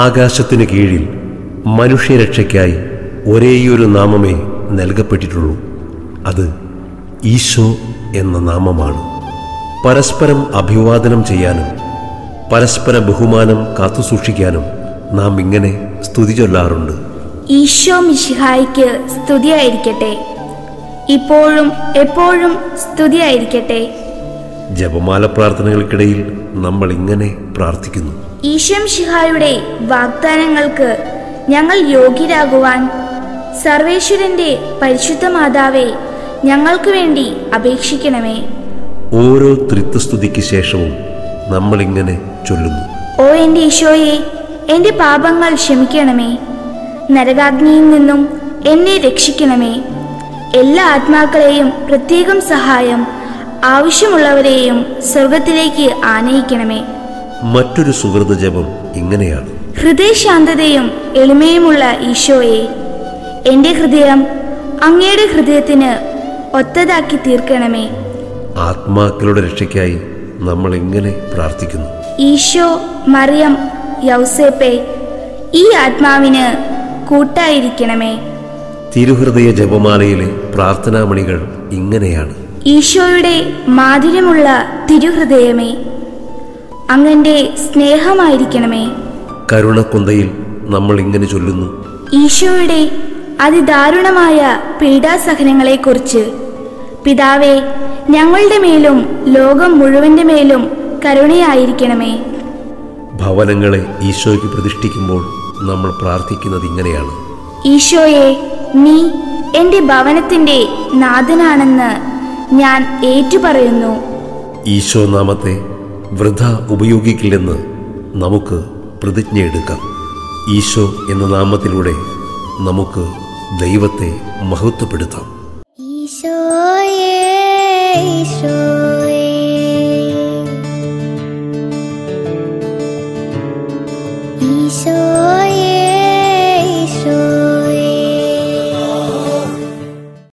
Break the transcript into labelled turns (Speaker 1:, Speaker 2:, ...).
Speaker 1: ആകാശത്തിനു കീഴിൽ മനുഷ്യരക്ഷയ്ക്കായി ഒരേയൊരു നാമമേ നൽകപ്പെട്ടിട്ടുള്ളൂ. അത് ഈശോ എന്ന നാമമാണ്. പരസ്പരം അഭിവാദനം ചെയ്യാനും പരസ്പര ബഹുമാനം കാത്തുസൂക്ഷിക്കാനും നാം ഇങ്ങനെ സ്തുതി ചൊല്ലാറുണ്ട്.
Speaker 2: ഈശോ മിഷിഹായിക്ക് സ്തുതിയായിരിക്കട്ടെ. ഇപ്പോഴും എപ്പോഴും സ്തുതിയായിരിക്കട്ടെ.
Speaker 1: ജപമാല പ്രാർത്ഥനകൾക്കിടയിൽ നമ്മൾ ഇങ്ങനെ പ്രാർത്ഥിക്കുന്നു.
Speaker 2: ഈശ്വം ശിഹായുടെ വാഗ്ദാനങ്ങൾക്ക് ഞങ്ങൾ യോഗ്യരാകുവാൻ സർവേശ്വരന്റെ പരിശുദ്ധ മാതാവേ ഞങ്ങൾക്ക് വേണ്ടി അപേക്ഷിക്കണമേ.
Speaker 1: ഓരോ ത്രിത്വസ്തുതിക്ക് ശേഷവും നമ്മൾ ഇങ്ങനെ ചൊല്ലുന്നു.
Speaker 2: ഓ എന്റെ ഈശോയെ എന്റെ പാപങ്ങൾ ക്ഷമിക്കണമേ. നരകാഗ്നിയിൽ നിന്നും എന്നെ രക്ഷിക്കണമേ. എല്ലാ ആത്മാക്കളെയും പ്രത്യേകം സഹായം ആവശ്യമുള്ളവരെയും സ്വർഗത്തിലേക്ക് ആനയിക്കണമേ.
Speaker 1: മറ്റൊരു സുഹൃത ജപം ഇങ്ങനെയാണ്.
Speaker 2: ഹൃദയശാന്തതയും എളിമയുമുള്ള ഈശോയെ എന്റെ ഹൃദയം അങ്ങയുടെ ഹൃദയത്തിന് ഒത്തതാക്കി തീർക്കണമേ.
Speaker 1: ആത്മാക്കളുടെ രക്ഷയ്ക്കായി നമ്മൾ ഇങ്ങനെ പ്രാർത്ഥിക്കുന്നു.
Speaker 2: ഈശോ മറിയം യൗസേപ്പെ ഈ ആത്മാവിന് കൂട്ടായിരിക്കണമേ.
Speaker 1: തിരുഹൃദയ ജപമാലയിലെ പ്രാർത്ഥനാമണികൾ ഇങ്ങനെയാണ്.
Speaker 2: ഈശോയുടെ മാധുര്യമുള്ള തിരുഹൃദയമേ അങ്ങന്റെ സ്നേഹമായിരിക്കണമേ.
Speaker 1: കരുണക്കൊന്തയിൽ നമ്മൾ ഇങ്ങനെ ചൊല്ലുന്നു.
Speaker 2: ഈശോയുടെ അതിദാരുണമായ പീഡാസഹനങ്ങളെക്കുറിച്ച് പിതാവേ ഞങ്ങളുടെ മേലും ലോകം മുഴുവന്റെ മേലും കരുണയായിരിക്കണമേ.
Speaker 1: ഭവനങ്ങളെ ഈശോയ്ക്ക് പ്രതിഷ്ഠിക്കുമ്പോൾ നമ്മൾ പ്രാർത്ഥിക്കുന്നത് ഇങ്ങനെയാണ്.
Speaker 2: ഈശോയെ നീ എന്റെ ഭവനത്തിന്റെ നാഥനാണെന്ന് ഞാൻ ഏറ്റുപറയുന്നു.
Speaker 1: ഈശോ നാമത്തെ വൃഥ ഉപയോഗിക്കില്ലെന്ന് നമുക്ക് പ്രതിജ്ഞയെടുക്കാം ഈശോ എന്ന നാമത്തിലൂടെ നമുക്ക് ദൈവത്തെ മഹത്വപ്പെടുത്താം.
Speaker 3: ഈശോയേ ഈശോ.